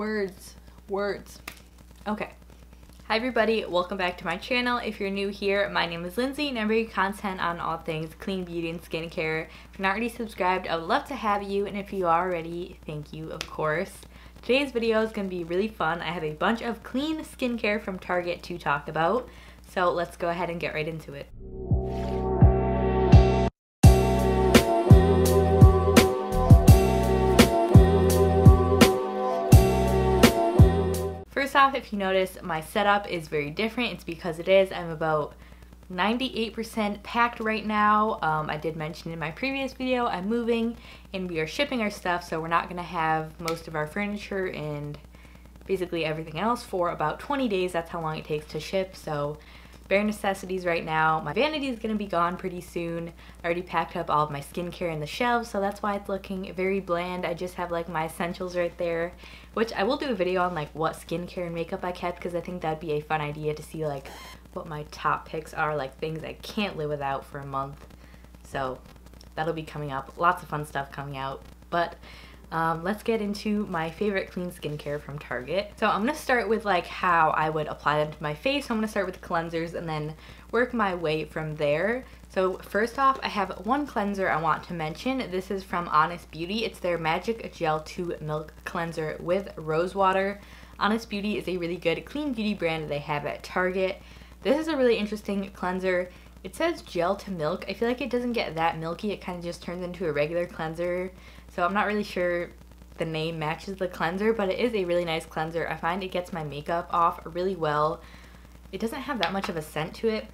Words. Words. Okay. Hi everybody, welcome back to my channel. If you're new here, my name is Lindsey and I bring content on all things clean beauty and skincare. If you're not already subscribed, I would love to have you and if you are already, thank you of course. Today's video is going to be really fun. I have a bunch of clean skincare from Target to talk about. So let's go ahead and get right into it. Off, if you notice, my setup is very different. It's because it is. I'm about 98% packed right now. Um, I did mention in my previous video, I'm moving and we are shipping our stuff, so we're not to have most of our furniture and basically everything else for about 20 days. That's how long it takes to ship, so bare necessities right now. My vanity is to be gone pretty soon. I already packed up all of my skincare in the shelves, so that's why it's looking very bland. I just have like my essentials right there, which I will do a video on like what skincare and makeup I kept because I think that'd be a fun idea to see like what my top picks are, like things I can't live without for a month. So that'll be coming up. Lots of fun stuff coming out. But um, let's get into my favorite clean skincare from Target. So I'm to start with like how I would apply them to my face. So I'm to start with cleansers and then work my way from there. So first off, I have one cleanser I want to mention. This is from Honest Beauty. It's their Magic Gel 2 Milk Cleanser with Rose Water. Honest Beauty is a really good clean beauty brand they have at Target. This is a really interesting cleanser. It says gel to milk. I feel like it doesn't get that milky. It kind of just turns into a regular cleanser. So I'm not really sure the name matches the cleanser, but it is a really nice cleanser. I find it gets my makeup off really well. It doesn't have that much of a scent to it.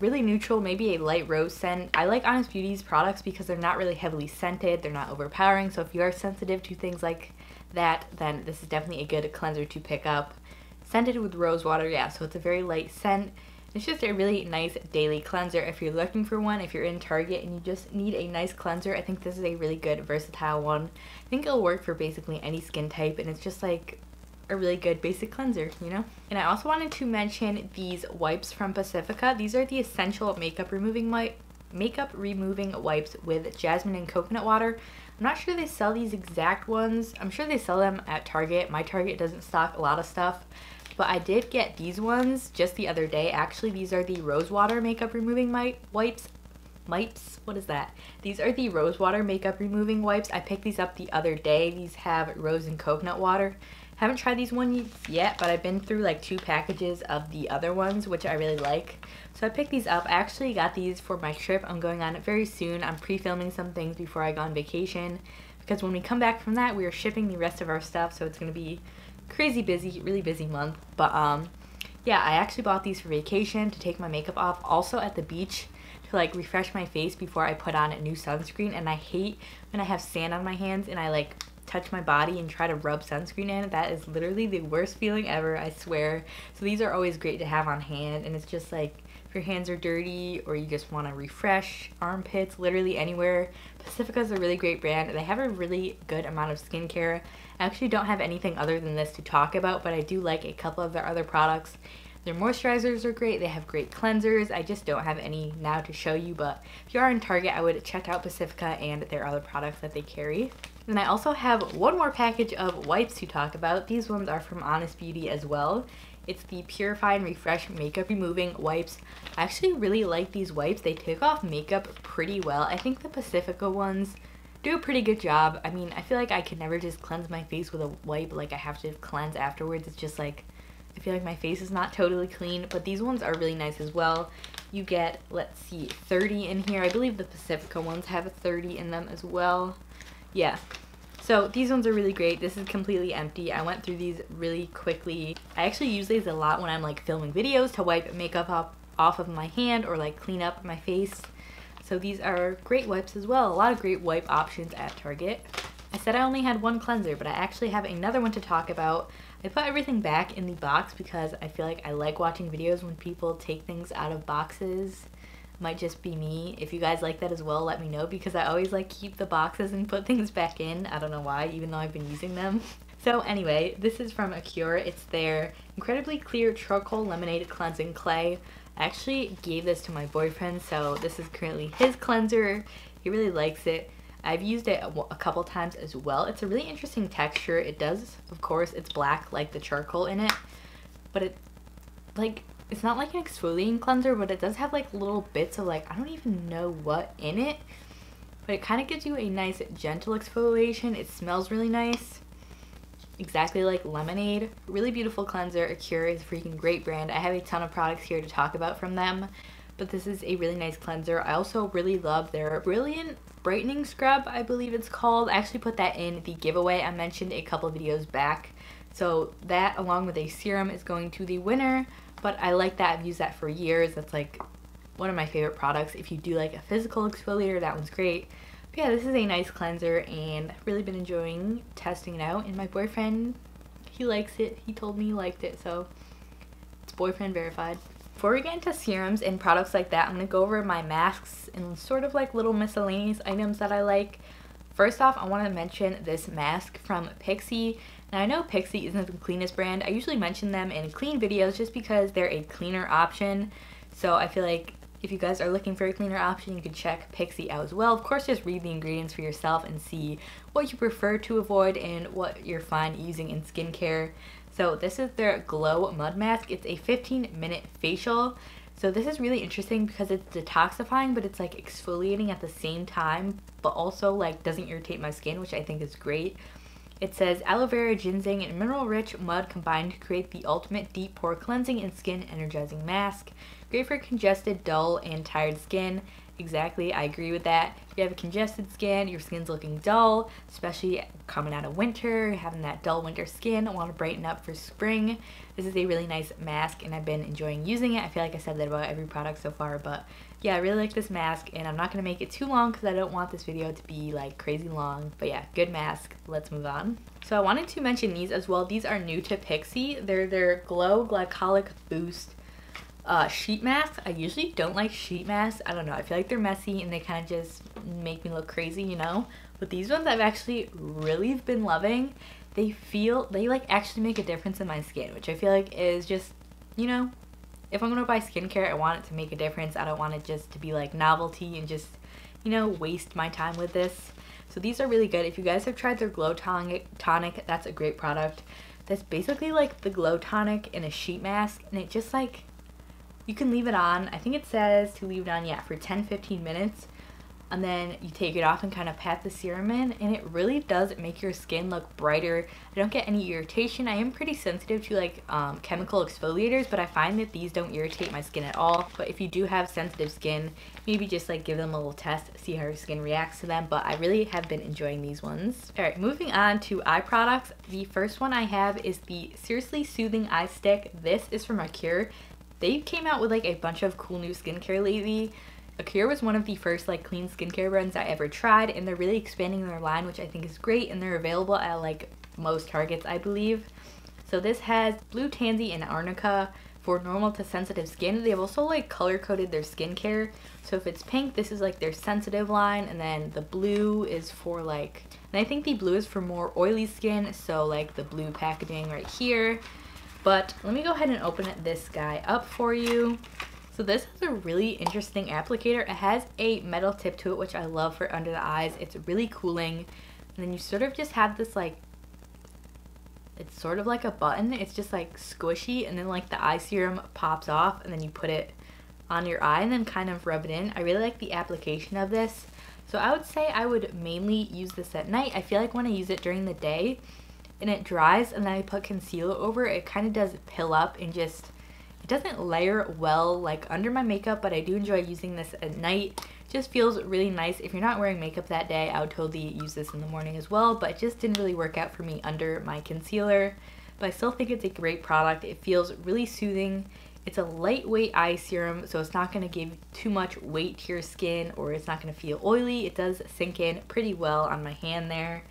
Really neutral, maybe a light rose scent. I like Honest Beauty's products because they're not really heavily scented. They're not overpowering. So if you are sensitive to things like that, then this is definitely a good cleanser to pick up. Scented with rose water, yeah, so it's a very light scent. It's just a really nice daily cleanser if you're looking for one, if you're in Target and you just need a nice cleanser, I think this is a really good versatile one. I think it'll work for basically any skin type and it's just like a really good basic cleanser, you know? And I also wanted to mention these wipes from Pacifica. These are the essential makeup removing wipe makeup removing wipes with jasmine and coconut water. I'm not sure they sell these exact ones. I'm sure they sell them at Target. My Target doesn't stock a lot of stuff, but I did get these ones just the other day. Actually, these are the Rosewater Makeup Removing my Wipes. Wipes? What is that? These are the Rosewater Makeup Removing Wipes. I picked these up the other day. These have rose and coconut water. Haven't tried these ones yet, but I've been through like two packages of the other ones, which I really like. So I picked these up. I actually got these for my trip. I'm going on it very soon. I'm pre-filming some things before I go on vacation because when we come back from that, we are shipping the rest of our stuff, so it's going to be crazy busy, really busy month. But um, yeah, I actually bought these for vacation to take my makeup off. Also at the beach to like refresh my face before I put on a new sunscreen. And I hate when I have sand on my hands and I like touch my body and try to rub sunscreen in. That is literally the worst feeling ever, I swear. So these are always great to have on hand. And it's just like if your hands are dirty or you just want to refresh armpits, literally anywhere. Pacifica is a really great brand. They have a really good amount of skincare. I actually don't have anything other than this to talk about, but I do like a couple of their other products. Their moisturizers are great. They have great cleansers. I just don't have any now to show you, but if you are in Target, I would check out Pacifica and their other products that they carry. And I also have one more package of wipes to talk about. These ones are from Honest Beauty as well. It's the Purify and Refresh Makeup Removing Wipes. I actually really like these wipes. They take off makeup pretty well. I think the Pacifica ones do a pretty good job. I mean, I feel like I can never just cleanse my face with a wipe. Like, I have to cleanse afterwards. It's just like, I feel like my face is not totally clean. But these ones are really nice as well. You get, let's see, 30 in here. I believe the Pacifica ones have 30 in them as well. Yeah, so these ones are really great. This is completely empty. I went through these really quickly. I actually use these a lot when I'm like filming videos to wipe makeup off, off of my hand or like clean up my face. So these are great wipes as well. A lot of great wipe options at Target. I said I only had one cleanser, but I actually have another one to talk about. I put everything back in the box because I feel like I like watching videos when people take things out of boxes might just be me. If you guys like that as well, let me know because I always like keep the boxes and put things back in. I don't know why, even though I've been using them. So anyway, this is from Acure. It's their incredibly clear charcoal lemonade cleansing clay. I actually gave this to my boyfriend, so this is currently his cleanser. He really likes it. I've used it a couple times as well. It's a really interesting texture. It does, of course, it's black like the charcoal in it, but it, like, it's not like an exfoliating cleanser, but it does have like little bits of like, I don't even know what in it, but it kind of gives you a nice gentle exfoliation. It smells really nice. Exactly like lemonade. Really beautiful cleanser. Acure is a freaking great brand. I have a ton of products here to talk about from them but this is a really nice cleanser. I also really love their Brilliant Brightening Scrub, I believe it's called. I actually put that in the giveaway I mentioned a couple videos back. So that along with a serum is going to the winner, but I like that. I've used that for years. That's like one of my favorite products. If you do like a physical exfoliator, that one's great. But yeah, this is a nice cleanser and I've really been enjoying testing it out. And my boyfriend, he likes it. He told me he liked it, so it's boyfriend verified. Before we get into serums and products like that, I'm going to go over my masks and sort of like little miscellaneous items that I like. First off, I want to mention this mask from Pixi. Now I know Pixi isn't the cleanest brand. I usually mention them in clean videos just because they're a cleaner option. So I feel like if you guys are looking for a cleaner option, you can check Pixi out as well. Of course, just read the ingredients for yourself and see what you prefer to avoid and what you're fine using in skincare. So this is their Glow Mud Mask. It's a 15 minute facial. So this is really interesting because it's detoxifying, but it's like exfoliating at the same time, but also like doesn't irritate my skin, which I think is great. It says aloe vera, ginseng, and mineral rich mud combined to create the ultimate deep pore cleansing and skin energizing mask. Great for congested, dull, and tired skin. Exactly, I agree with that. If you have a congested skin, your skin's looking dull, especially coming out of winter, having that dull winter skin, I want to brighten up for spring. This is a really nice mask and I've been enjoying using it. I feel like I said that about every product so far, but yeah, I really like this mask and I'm not going to make it too long because I don't want this video to be like crazy long. But yeah, good mask. Let's move on. So I wanted to mention these as well. These are new to Pixi. They're their Glow Glycolic Boost uh, sheet masks, I usually don't like sheet masks. I don't know. I feel like they're messy and they kind of just make me look crazy, you know? But these ones I've actually really been loving. They feel, they like actually make a difference in my skin, which I feel like is just, you know, if I'm to buy skincare, I want it to make a difference. I don't want it just to be like novelty and just, you know, waste my time with this. So these are really good. If you guys have tried their Glow Tonic, tonic that's a great product. That's basically like the Glow Tonic in a sheet mask and it just like you can leave it on. I think it says to leave it on, yeah, for 10-15 minutes. And then you take it off and kind of pat the serum in. And it really does make your skin look brighter. I don't get any irritation. I am pretty sensitive to like um, chemical exfoliators. But I find that these don't irritate my skin at all. But if you do have sensitive skin, maybe just like give them a little test. See how your skin reacts to them. But I really have been enjoying these ones. Alright, moving on to eye products. The first one I have is the Seriously Soothing Eye Stick. This is from Acure they came out with like a bunch of cool new skincare lately. Acure was one of the first like clean skincare brands I ever tried and they're really expanding their line which I think is great and they're available at like most Targets I believe. So this has Blue Tansy and Arnica for normal to sensitive skin. They've also like color coded their skincare. So if it's pink, this is like their sensitive line and then the blue is for like, and I think the blue is for more oily skin. So like the blue packaging right here but let me go ahead and open this guy up for you. So this is a really interesting applicator. It has a metal tip to it, which I love for under the eyes. It's really cooling. And then you sort of just have this like, it's sort of like a button. It's just like squishy and then like the eye serum pops off and then you put it on your eye and then kind of rub it in. I really like the application of this. So I would say I would mainly use this at night. I feel like when I use it during the day, and it dries and then I put concealer over it, kind of does pill up and just, doesn't layer well like under my makeup, but I do enjoy using this at night. Just feels really nice. If you're not wearing makeup that day, I would totally use this in the morning as well, but it just didn't really work out for me under my concealer. But I still think it's a great product. It feels really soothing. It's a lightweight eye serum, so it's not going to give too much weight to your skin or it's not going to feel oily. It does sink in pretty well on my hand there.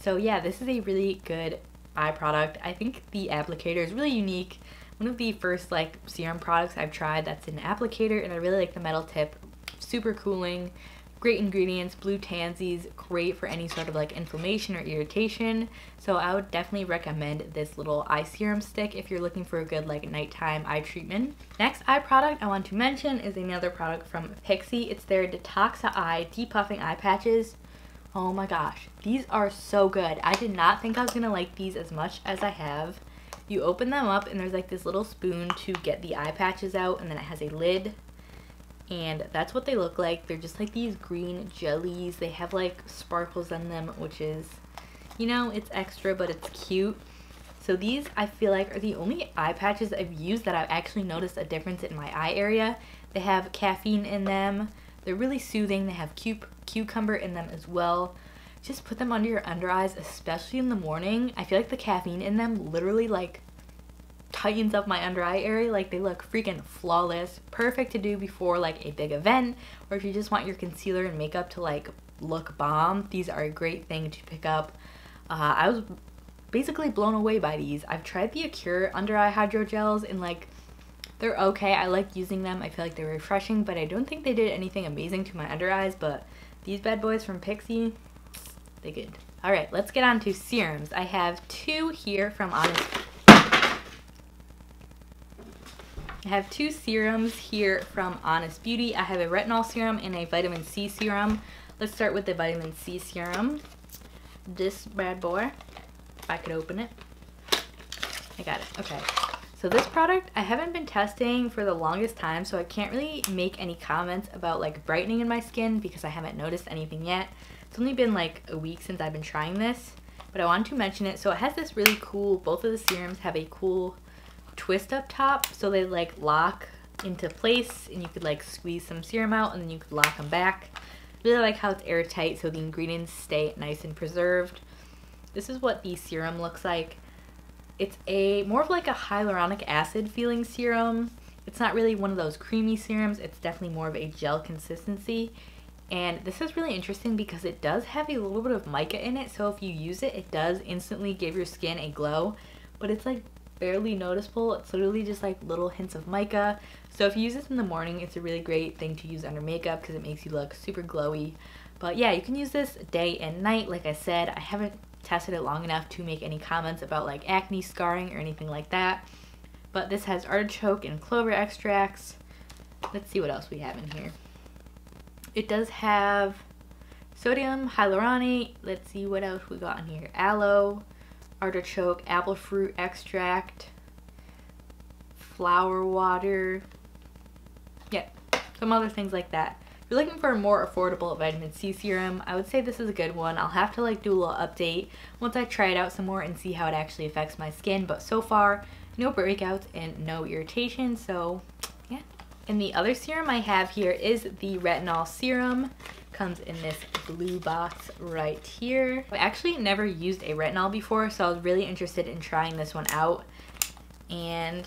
So yeah, this is a really good eye product. I think the applicator is really unique. One of the first like serum products I've tried that's an applicator and I really like the metal tip. Super cooling, great ingredients, blue tansies, great for any sort of like inflammation or irritation. So I would definitely recommend this little eye serum stick if you're looking for a good like nighttime eye treatment. Next eye product I want to mention is another product from Pixi. It's their DetoxifEYE Depuffing Eye Patches. Oh my gosh, these are so good. I did not think I was gonna like these as much as I have. You open them up and there's like this little spoon to get the eye patches out and then it has a lid. And that's what they look like. They're just like these green jellies. They have like sparkles on them, which is, you know, it's extra, but it's cute. So these I feel like are the only eye patches I've used that I've actually noticed a difference in my eye area. They have caffeine in them. They're really soothing. They have cu cucumber in them as well. Just put them under your under eyes, especially in the morning. I feel like the caffeine in them literally like tightens up my under eye area. Like they look freaking flawless. Perfect to do before like a big event or if you just want your concealer and makeup to like look bomb. These are a great thing to pick up. Uh, I was basically blown away by these. I've tried the Acure under eye hydrogels and like they're okay. I like using them. I feel like they're refreshing, but I don't think they did anything amazing to my under eyes. But these bad boys from Pixi, they good. All right, let's get on to serums. I have two here from Honest. I have two serums here from Honest Beauty. I have a retinol serum and a vitamin C serum. Let's start with the vitamin C serum. This bad boy, if I could open it. I got it, okay. So this product I haven't been testing for the longest time so I can't really make any comments about like brightening in my skin because I haven't noticed anything yet. It's only been like a week since I've been trying this but I wanted to mention it. So it has this really cool, both of the serums have a cool twist up top so they like lock into place and you could like squeeze some serum out and then you could lock them back. Really like how it's airtight so the ingredients stay nice and preserved. This is what the serum looks like. It's a more of like a hyaluronic acid feeling serum. It's not really one of those creamy serums. It's definitely more of a gel consistency. And this is really interesting because it does have a little bit of mica in it. So if you use it, it does instantly give your skin a glow. But it's like barely noticeable. It's literally just like little hints of mica. So if you use this in the morning, it's a really great thing to use under makeup because it makes you look super glowy. But yeah, you can use this day and night. Like I said, I haven't tested it long enough to make any comments about like acne scarring or anything like that. But this has artichoke and clover extracts. Let's see what else we have in here. It does have sodium hyaluronate. Let's see what else we got in here. Aloe, artichoke, apple fruit extract, flower water. Yeah, some other things like that If you're looking for a more affordable vitamin C serum, I would say this is a good one. I'll have to like do a little update once I try it out some more and see how it actually affects my skin. But so far, no breakouts and no irritation. So. And the other serum I have here is the retinol serum. Comes in this blue box right here. I've actually never used a retinol before, so I was really interested in trying this one out. And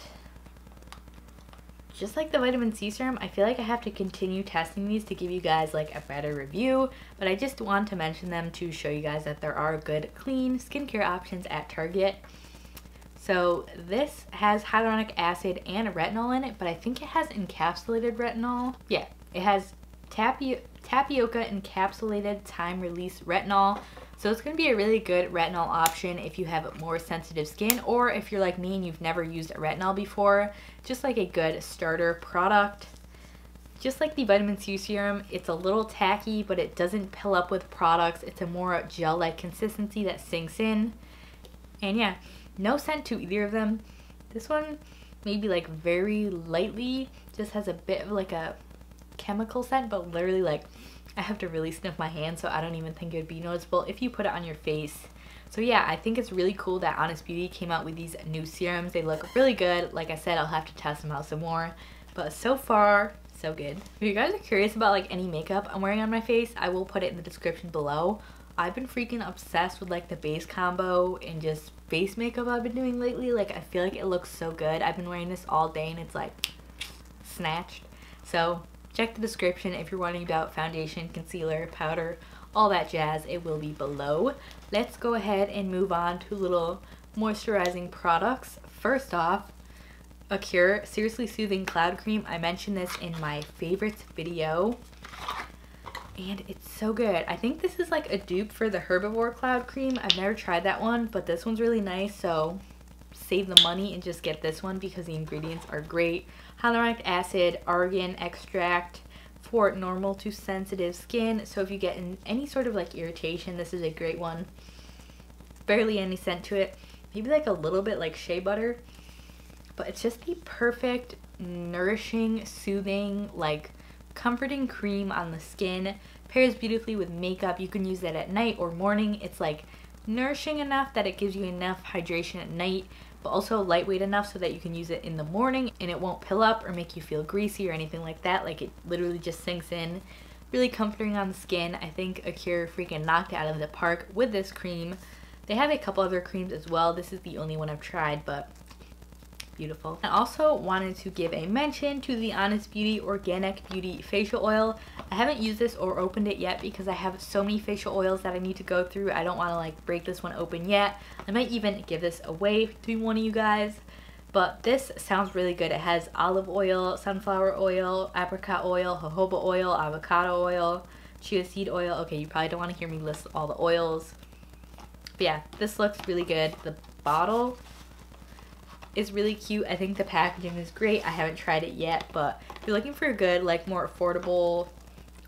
just like the vitamin C serum, I feel like I have to continue testing these to give you guys like a better review, but I just want to mention them to show you guys that there are good clean skincare options at Target. So this has hyaluronic acid and retinol in it, but I think it has encapsulated retinol. Yeah, it has tapi tapioca encapsulated time release retinol. So it's going to be a really good retinol option if you have more sensitive skin or if you're like me and you've never used a retinol before. Just like a good starter product. Just like the vitamin C serum, it's a little tacky, but it doesn't pill up with products. It's a more gel-like consistency that sinks in. And yeah, no scent to either of them. This one maybe like very lightly, just has a bit of like a chemical scent, but literally like I have to really sniff my hand so I don't even think it would be noticeable if you put it on your face. So yeah, I think it's really cool that Honest Beauty came out with these new serums. They look really good. Like I said, I'll have to test them out some more. But so far, so good. If you guys are curious about like any makeup I'm wearing on my face, I will put it in the description below. I've been freaking obsessed with like the base combo and just face makeup I've been doing lately. Like I feel like it looks so good. I've been wearing this all day and it's like snatched. So Check the description if you're wondering about foundation, concealer, powder, all that jazz. It will be below. Let's go ahead and move on to little moisturizing products. First off, Acure Seriously Soothing Cloud Cream. I mentioned this in my favorites video. And it's so good. I think this is like a dupe for the Herbivore Cloud Cream. I've never tried that one, but this one's really nice. So save the money and just get this one because the ingredients are great hyaluronic acid, argan extract, for normal to sensitive skin. So if you get in any sort of like irritation, this is a great one. Barely any scent to it. Maybe like a little bit like shea butter. But it's just the perfect, nourishing, soothing, like comforting cream on the skin. Pairs beautifully with makeup. You can use that at night or morning. It's like nourishing enough that it gives you enough hydration at night but also lightweight enough so that you can use it in the morning and it won't pill up or make you feel greasy or anything like that. Like it literally just sinks in. Really comforting on the skin. I think Acure freaking knocked it out of the park with this cream. They have a couple other creams as well. This is the only one I've tried, but beautiful. I also wanted to give a mention to the Honest Beauty Organic Beauty Facial Oil. I haven't used this or opened it yet because I have so many facial oils that I need to go through. I don't want to like break this one open yet. I might even give this away to one of you guys. But this sounds really good. It has olive oil, sunflower oil, apricot oil, jojoba oil, avocado oil, chia seed oil. Okay, you probably don't want to hear me list all the oils. But yeah, this looks really good. The bottle is really cute. I think the packaging is great. I haven't tried it yet, but if you're looking for a good, like more affordable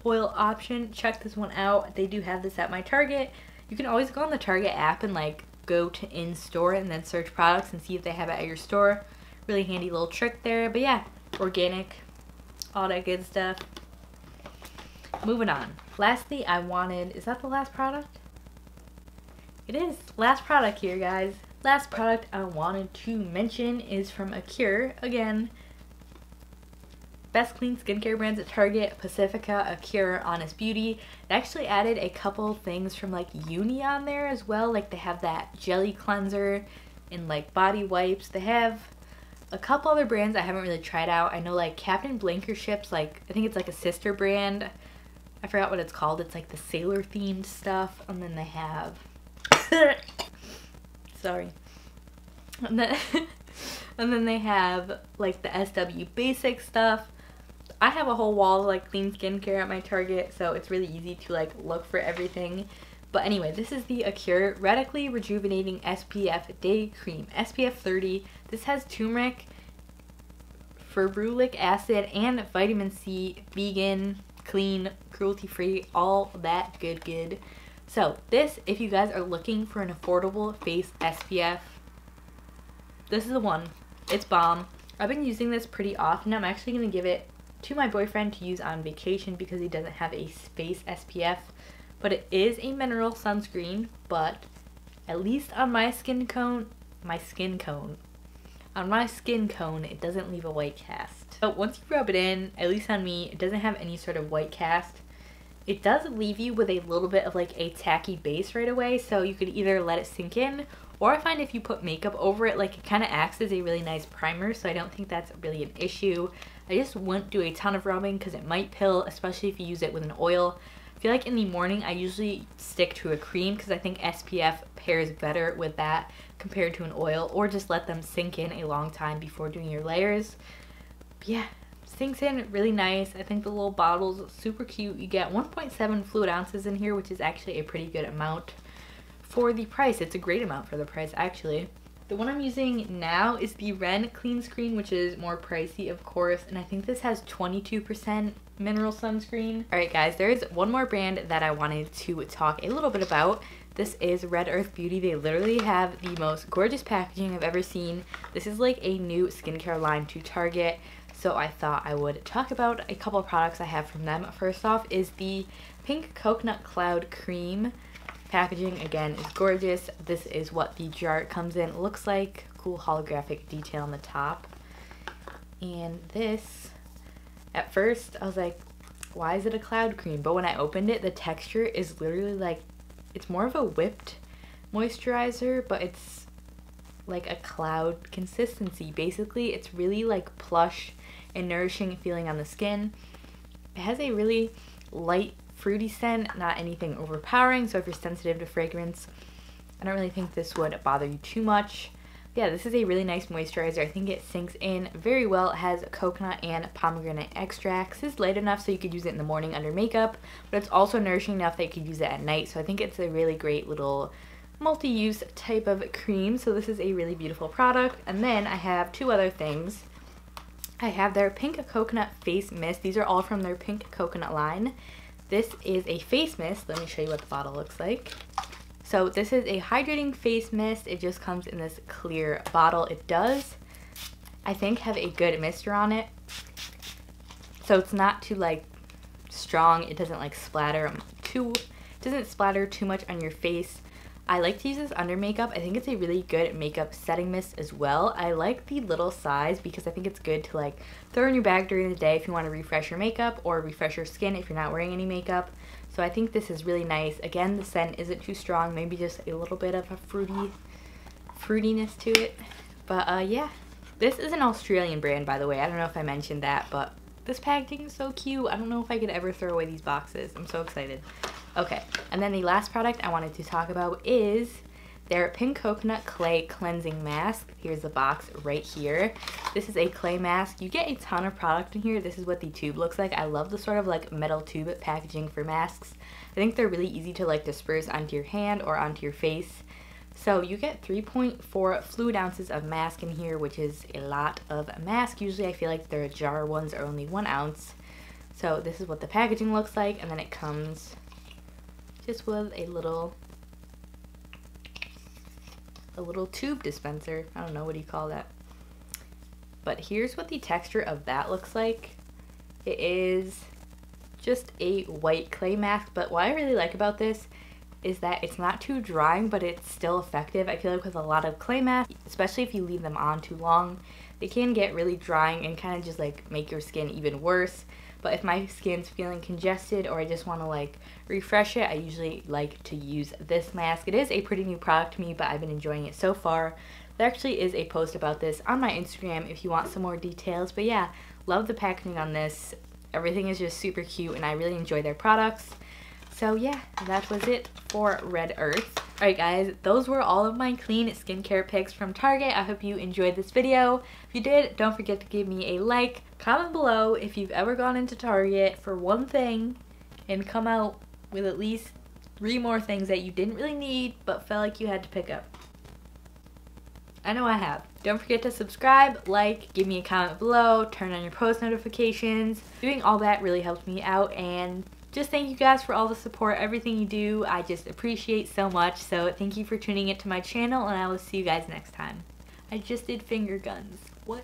oil option, check this one out. They do have this at my Target. You can always go on the Target app and like go to in-store and then search products and see if they have it at your store. Really handy little trick there. But yeah, organic, all that good stuff. Moving on. Lastly, I wanted, is that the last product? It is. Last product here, guys. Last product I wanted to mention is from Acure. Again, best clean skincare brands at Target, Pacifica, Acure, Honest Beauty. They actually added a couple things from like Uni on there as well. Like they have that jelly cleanser and like body wipes. They have a couple other brands I haven't really tried out. I know like Captain Blankenship's, like I think it's like a sister brand. I forgot what it's called. It's like the sailor themed stuff. And then they have sorry. And then, and then they have like the SW basic stuff. I have a whole wall of like clean skincare at my Target, so it's really easy to like look for everything. But anyway, this is the Acure Radically Rejuvenating SPF Day Cream. SPF 30. This has turmeric, ferulic acid, and vitamin C, vegan, clean, cruelty-free, all that good good. So this, if you guys are looking for an affordable face SPF, this is the one. It's bomb. I've been using this pretty often. I'm actually going to give it to my boyfriend to use on vacation because he doesn't have a face SPF. But it is a mineral sunscreen, but at least on my skin cone, my skin cone, on my skin cone, it doesn't leave a white cast. But once you rub it in, at least on me, it doesn't have any sort of white cast. It does leave you with a little bit of like a tacky base right away, so you could either let it sink in, or I find if you put makeup over it, like it kind of acts as a really nice primer, so I don't think that's really an issue. I just wouldn't do a ton of rubbing because it might pill, especially if you use it with an oil. I feel like in the morning I usually stick to a cream because I think SPF pairs better with that compared to an oil or just let them sink in a long time before doing your layers. But yeah, sinks in really nice. I think the little bottle's super cute. You get 1.7 fluid ounces in here, which is actually a pretty good amount for the price. It's a great amount for the price, actually. The one I'm using now is the Ren Clean Screen, which is more pricey, of course, and I think this has 22% mineral sunscreen. Alright guys, there's one more brand that I wanted to talk a little bit about. This is Red Earth Beauty. They literally have the most gorgeous packaging I've ever seen. This is like a new skincare line to Target so I thought I would talk about a couple products I have from them. First off is the Pink Coconut Cloud Cream. Packaging, again, is gorgeous. This is what the jar comes in. Looks like cool holographic detail on the top. And this, at first, I was like, why is it a cloud cream? But when I opened it, the texture is literally like, it's more of a whipped moisturizer, but it's like a cloud consistency. Basically, it's really like plush and nourishing feeling on the skin. It has a really light fruity scent, not anything overpowering, so if you're sensitive to fragrance, I don't really think this would bother you too much. Yeah, this is a really nice moisturizer. I think it sinks in very well. It has coconut and pomegranate extracts. It's light enough so you could use it in the morning under makeup, but it's also nourishing enough that you could use it at night. So I think it's a really great little multi-use type of cream. So this is a really beautiful product. And then I have two other things I have their Pink Coconut Face Mist. These are all from their Pink Coconut line. This is a face mist. Let me show you what the bottle looks like. So this is a hydrating face mist. It just comes in this clear bottle. It does, I think, have a good mister on it. So it's not too like strong. It doesn't like splatter too, doesn't splatter too much on your face. I like to use this under makeup. I think it's a really good makeup setting mist as well. I like the little size because I think it's good to like throw in your bag during the day if you want to refresh your makeup or refresh your skin if you're not wearing any makeup. So I think this is really nice. Again, the scent isn't too strong, maybe just a little bit of a fruity fruitiness to it. But uh, yeah, this is an Australian brand by the way. I don't know if I mentioned that, but this packaging is so cute. I don't know if I could ever throw away these boxes. I'm so excited. Okay, and then the last product I wanted to talk about is their Pink Coconut Clay Cleansing Mask. Here's the box right here. This is a clay mask. You get a ton of product in here. This is what the tube looks like. I love the sort of like metal tube packaging for masks. I think they're really easy to like disperse onto your hand or onto your face. So you get 3.4 fluid ounces of mask in here, which is a lot of mask. Usually I feel like their jar ones are only one ounce. So this is what the packaging looks like, and then it comes just with a little a little tube dispenser. I don't know what do you call that. But here's what the texture of that looks like. It is just a white clay mask, but what I really like about this is that it's not too drying, but it's still effective. I feel like with a lot of clay masks, especially if you leave them on too long, they can get really drying and kind of just like make your skin even worse. But if my skin's feeling congested or I just want to like refresh it, I usually like to use this mask. It is a pretty new product to me, but I've been enjoying it so far. There actually is a post about this on my Instagram if you want some more details. But yeah, love the packaging on this. Everything is just super cute and I really enjoy their products. So yeah, that was it for Red Earth. Alright guys, those were all of my clean skincare picks from Target. I hope you enjoyed this video. If you did, don't forget to give me a like. Comment below if you've ever gone into Target for one thing and come out with at least three more things that you didn't really need but felt like you had to pick up. I know I have. Don't forget to subscribe, like, give me a comment below, turn on your post notifications. Doing all that really helps me out and just thank you guys for all the support, everything you do. I just appreciate so much. So thank you for tuning into my channel and I will see you guys next time. I just did finger guns. What?